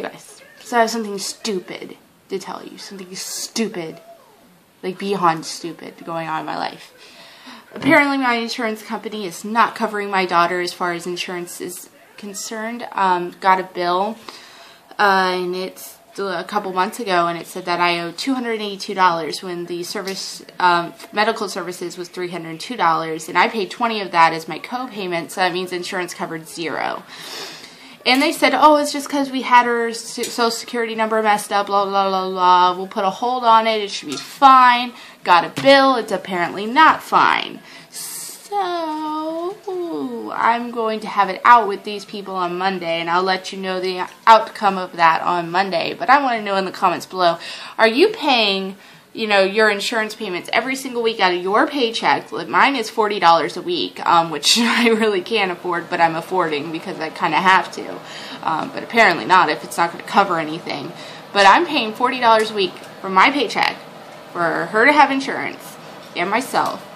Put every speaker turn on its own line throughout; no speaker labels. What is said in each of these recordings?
Guys, so I have something stupid to tell you. Something stupid, like beyond stupid, going on in my life. Apparently, my insurance company is not covering my daughter as far as insurance is concerned. Um, got a bill, uh, and it's a couple months ago, and it said that I owe $282 when the service um, medical services was $302, and I paid 20 of that as my co-payment, so that means insurance covered zero. And they said, oh, it's just because we had her social security number messed up, blah, blah, blah, blah. We'll put a hold on it. It should be fine. Got a bill. It's apparently not fine. So, I'm going to have it out with these people on Monday, and I'll let you know the outcome of that on Monday. But I want to know in the comments below, are you paying you know, your insurance payments every single week out of your paycheck. Mine is $40 a week, um, which I really can't afford, but I'm affording because I kind of have to. Um, but apparently not if it's not going to cover anything. But I'm paying $40 a week from my paycheck for her to have insurance and myself.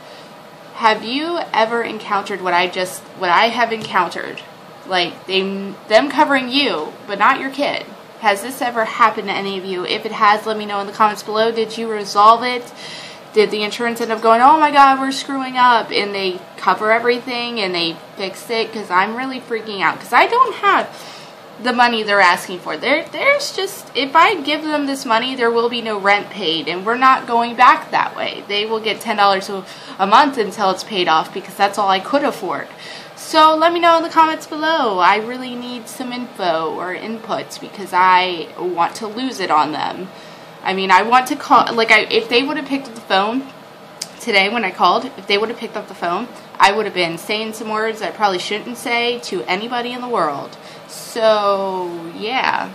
Have you ever encountered what I just, what I have encountered? Like, they, them covering you, but not your kid has this ever happened to any of you? If it has, let me know in the comments below. Did you resolve it? Did the insurance end up going, oh my god, we're screwing up, and they cover everything and they fix it? Because I'm really freaking out. Because I don't have the money they're asking for. There, there's just, if I give them this money, there will be no rent paid, and we're not going back that way. They will get $10 a month until it's paid off because that's all I could afford. So let me know in the comments below. I really need some info or inputs because I want to lose it on them. I mean, I want to call, like, I, if they would have picked up the phone today when I called, if they would have picked up the phone, I would have been saying some words I probably shouldn't say to anybody in the world. So, yeah.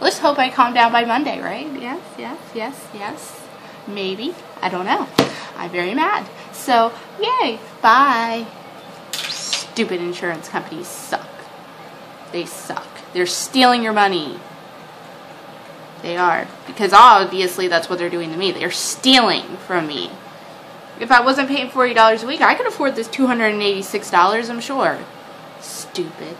Let's hope I calm down by Monday, right? Yes, yes, yes, yes. Maybe. I don't know. I'm very mad. So, yay. Bye stupid insurance companies suck. They suck. They're stealing your money. They are. Because obviously that's what they're doing to me. They're stealing from me. If I wasn't paying $40 a week, I could afford this $286, I'm sure. Stupid.